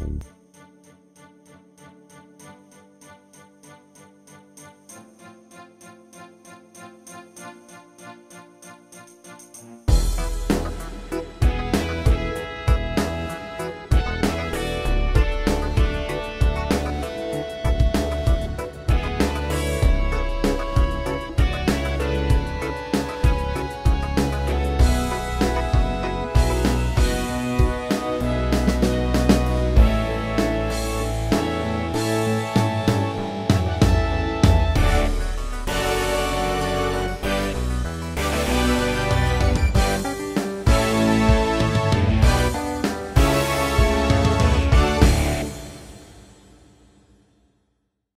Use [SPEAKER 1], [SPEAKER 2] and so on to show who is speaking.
[SPEAKER 1] Bye.